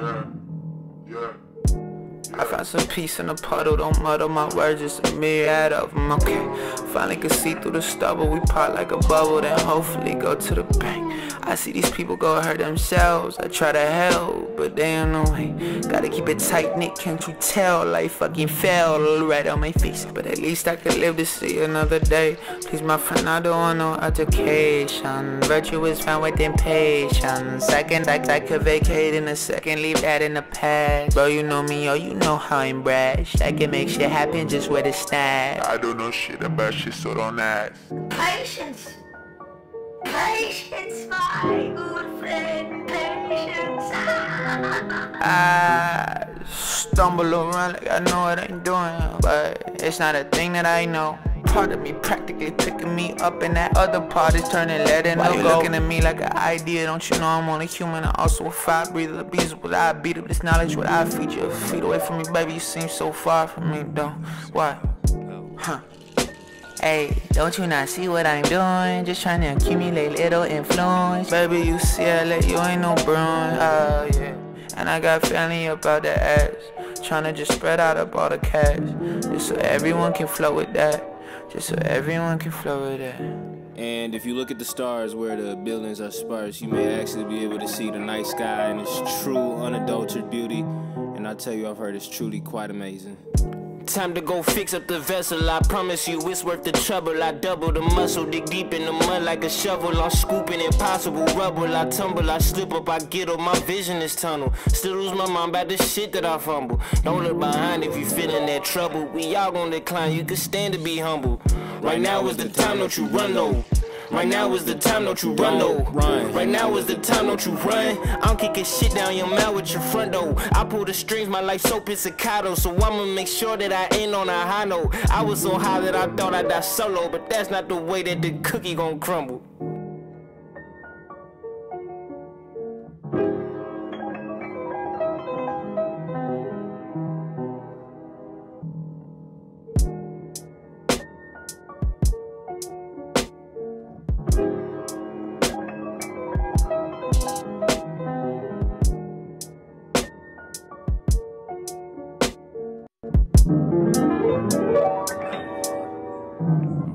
your Find some peace in a puddle, don't muddle my words, just a myriad of them, okay Finally can see through the stubble, we pop like a bubble, then hopefully go to the bank. I see these people go hurt themselves, I try to help, but they don't know way. Gotta keep it tight knit, can't you tell, like fucking fell right on my face But at least I could live to see another day. Please my friend, I don't want no education. Virtue is found within patience. Second, I, I could vacate in a second, leave that in the past. Bro, you know me, oh, you know how I'm brash I can make shit happen just with a snap I don't know shit about shit, so don't ask. Patience! Patience, my good friend, patience! I stumble around like I know what I'm doing But it's not a thing that I know Part of me practically picking me up and that other part is turning letting Why you looking at me like an idea? Don't you know I'm only human? I also a fire breather, the beast what I beat up this knowledge, what I feed you Feet away from me, baby, you seem so far from me, though What? Huh Hey, don't you not see what I'm doing? Just trying to accumulate little influence. Baby, you see LA you ain't no bruin. Oh, yeah. And I got family about the ass. Trying to just spread out up all the cash. Just so everyone can flow with that. Just so everyone can flow with that. And if you look at the stars where the buildings are sparse, you may actually be able to see the night sky and its true, unadulterated beauty. And I tell you, I've heard it's truly quite amazing. Time to go fix up the vessel. I promise you it's worth the trouble. I double the muscle, dig deep in the mud like a shovel. I'm scooping impossible rubble. I tumble, I slip up, I get up. My vision is tunnel. Still lose my mind about the shit that I fumble. Don't look behind if you feeling that trouble. We all gonna decline. You can stand to be humble. Right now is the time, don't you run though. Right now is the time, don't you run though. Run. Right now is the time, don't you run. I'm kicking shit down your mouth with your front door. I pull the strings, my life so pizzicato, so I'ma make sure that I ain't on a high note. I was so high that I thought I'd die solo, but that's not the way that the cookie gon' crumble. Thank mm -hmm. you.